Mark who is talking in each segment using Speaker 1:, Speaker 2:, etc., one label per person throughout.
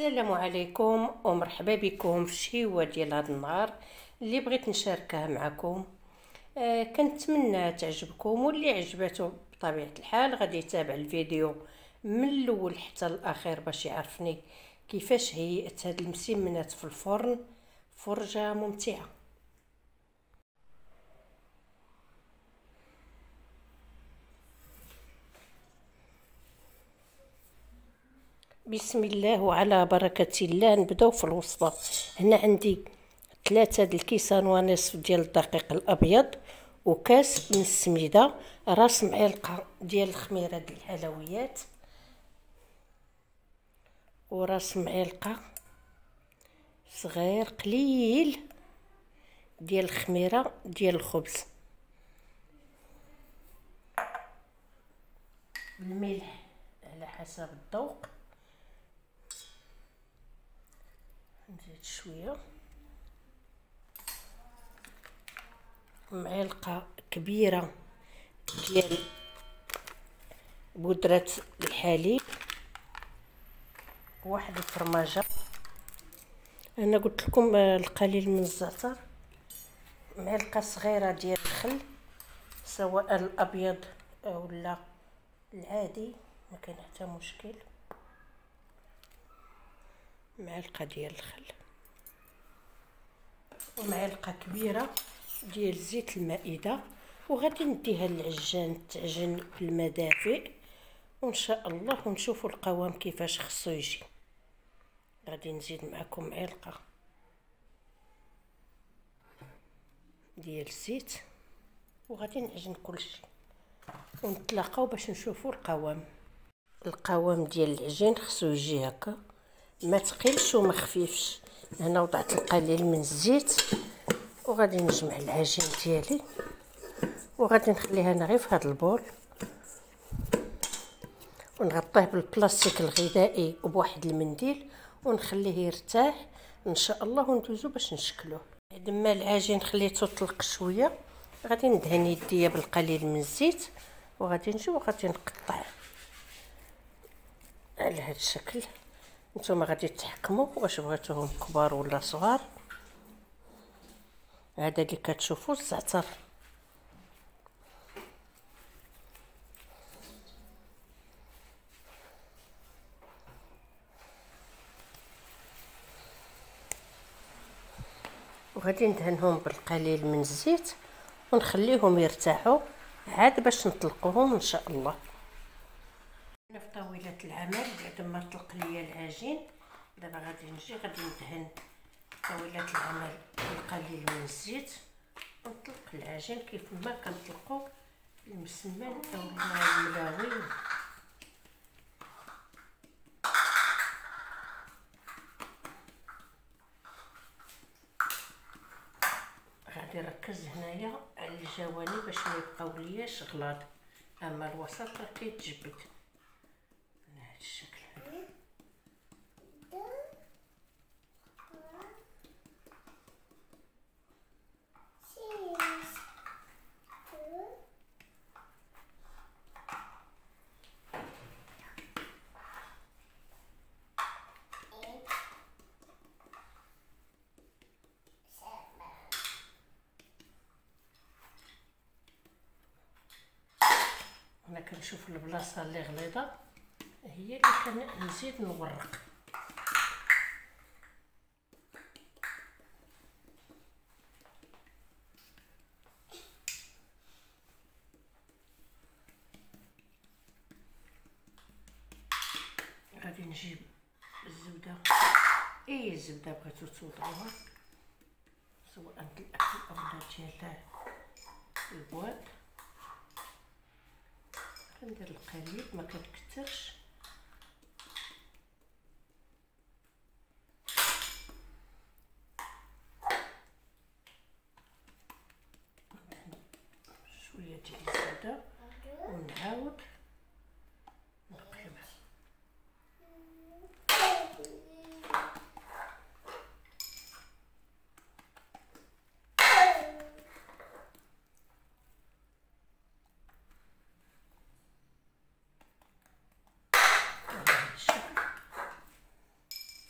Speaker 1: السلام عليكم ومرحبا بكم في شهيوة ديال هذا النهار اللي بغيت نشاركها معكم. آه كنتمنى تعجبكم واللي عجبته بطبيعة الحال غادي يتابع الفيديو من الأول حتى الأخير باش يعرفني كيفاش هيئت هاد المسمنات في الفرن. فرجة ممتعة. بسم الله وعلى بركة الله نبداو في الوصفة هنا عندي ثلاثة الكيسان ونصف ديال الدقيق الأبيض وكاس من السميدة راس معلقة ديال الخميرة ديال الحلويات وراس معلقة صغير قليل ديال الخميرة ديال الخبز الملح على حسب الذوق نزيد شوية. معلقة كبيرة ديال بودرة الحليب. واحد الفرماجة. أنا قلت لكم القليل من الزعتر. معلقة صغيرة ديال الخل سواء الأبيض ولا العادي ما كان حتى مشكل. معلقة ديال الخل. ومعلقه كبيرة ديال زيت المائدة وغادي نديها للعجان تعجن بالماء دافئ وإن شاء الله ونشوفوا القوام كيفاش خصو يجي. غادي نزيد معكم معلقه ديال الزيت وغادي نعجن كلشي ونتلاقاو باش نشوفوا القوام. القوام ديال العجين خصو يجي هكا ما تقيلش وما خفيفش. هنا وضعت القليل من الزيت وغادي نجمع العجين ديالي وغادي نخليها أنا غير في هذا البول ونغطيه بالبلاستيك الغذائي وبواحد المنديل ونخليه يرتاح إن شاء الله وندوزو باش نشكلوه. بعد ما العجين خليته طلق شوية غادي ندهن يديا بالقليل من الزيت وغادي نجي وغادي نقطع على هذا الشكل. نتوما غادي تحكموا واش بغيتوهم كبار ولا صغار. هذا اللي كتشوفوا الزعتر. وغادي ندهنهم بالقليل من الزيت ونخليهم يرتاحوا عاد باش نطلقوهم إن شاء الله. طاوله العمل بعد ما طلق ليا العجين دابا غادي نجي غادي ندهن طاوله العمل بالقليل من الزيت. ونطلق العجين كيف ما كنطلقوا المسمن أو الملاوي. غادي نركز هنايا على الجوانب باش ما يبقاو لياش غلاظ أما الوسط راه كيتجبد. الشكل كنشوف البلاصة اللي غليظة. هي اللي كنزيد نورق. غادي نجيب الزبدة. اي زبده بغيتو توضعوها سواء الأكل أو ديال البواد. كندير القليل ما كنكثرش شوية ديال الزبده ونعاود نقلبها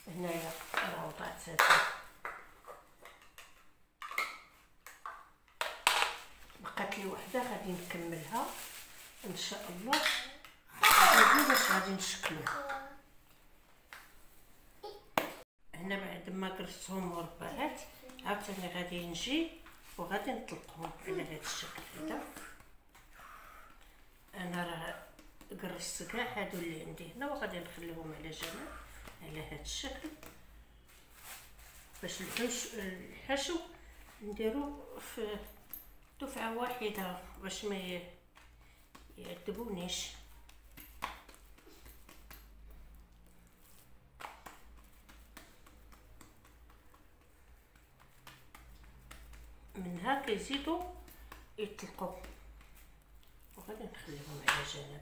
Speaker 1: هنايا راه وضعت هذا بقات لي وحده غادي نكملها إن شاء الله. هادي باش غادي نشكلوها هنا بعد ما قرصتهم مربعات عاوتاني غادي نجي وغادي نطلقهم على هذا الشكل هذا. أنا راه قرصت كاع هادو اللي عندي هنا وغادي نخليهم على جنب على هذا الشكل. باش الحش الحشو نديرو في دفعة واحدة باش ما يعذبونيش. منها كيزيدو يطلقوا. وغادي نخليهم على جنب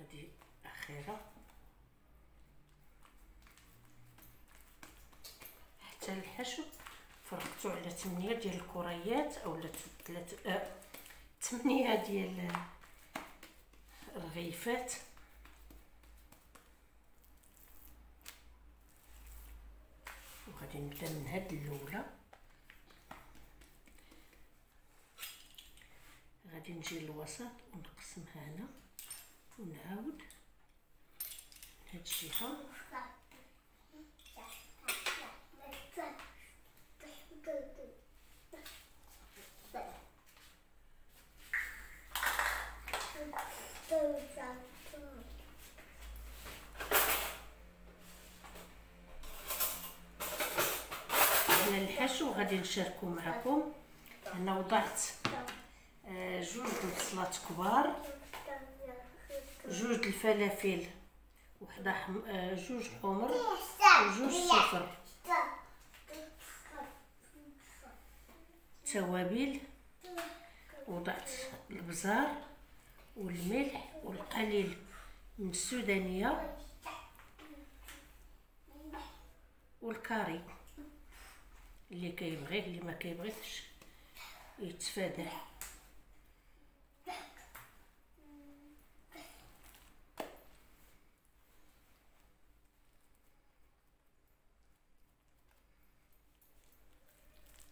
Speaker 1: هذه أخيرة. حتى الحشو. فرقتو على 8 ديال الكريات اولا 3 8 ديال الرغيفات وغادي نبدأ من هاد الأولى. غادي نجي للوسط ونقسمها هنا ونعاود هاد الجهة. الحشو غادي نشاركو معكم أنا وضعت آه، جوج البصلات كبار جوج الفلافل وحدة حم... آه، جوج حمر وجوج صفر. توابل وضعت البزار والملح والقليل من السودانية والكاري. اللي كيبغيه اللي ما كيبغيش يتفادى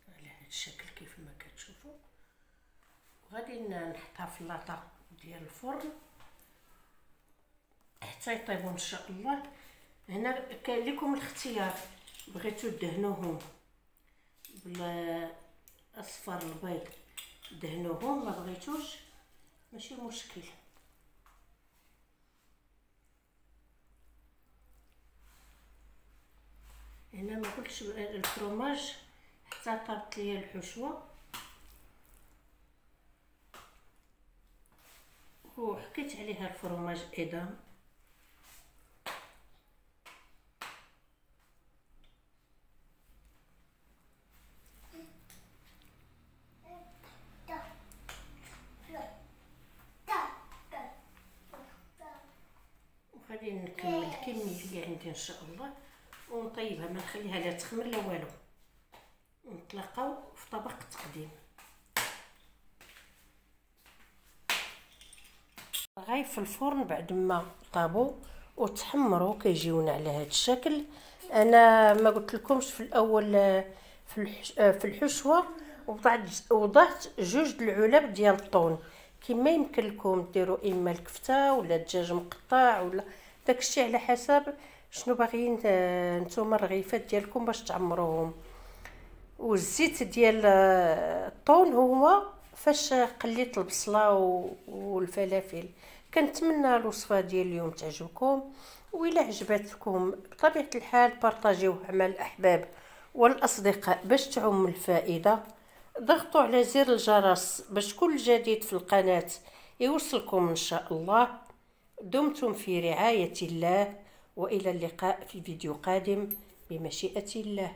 Speaker 1: على هذا الشكل كيف ما كتشوفوا. وغادي نحطها في لاطا ديال الفرن. حتى يطيبوا إن شاء الله. هنا كاين لكم الاختيار. بغيتو دهنوهم. بالاصفر البيض دهنوهم ما بغيتوش؟ ماشي مشكل. هنا ما قلتش الفرomاج حتى طابت ليا الحشوة. وحكيت عليها الفرomاج أيضا وغادي الكميه اللي عندي ان شاء الله ونطيبها ما نخليها لا تخمر لا والو. ونتلاقاو في طبق التقديم غايب في الفرن بعد ما طابوا وتحمروا كيجيونا على هذا الشكل. أنا ما قلت لكمش في الأول في الحش... في الحشوة وضعت جوج العلب ديال الطون. كما يمكن لكم ديروا إما الكفتة ولا الدجاج مقطع ولا داكشي على حسب شنو باغيين نتوما الرغيفات ديالكم باش تعمروهم. والزيت ديال الطون هو فاش قليت البصلة والفلافل. كنتمنى الوصفة ديال اليوم تعجبكم وإلا عجبتكم بطبيعة الحال بارطاجيوه مع الأحباب والأصدقاء باش تعم الفائدة. ضغطوا على زر الجرس باش كل جديد في القناة يوصلكم إن شاء الله. دمتم في رعاية الله وإلى اللقاء في فيديو قادم بمشيئة الله.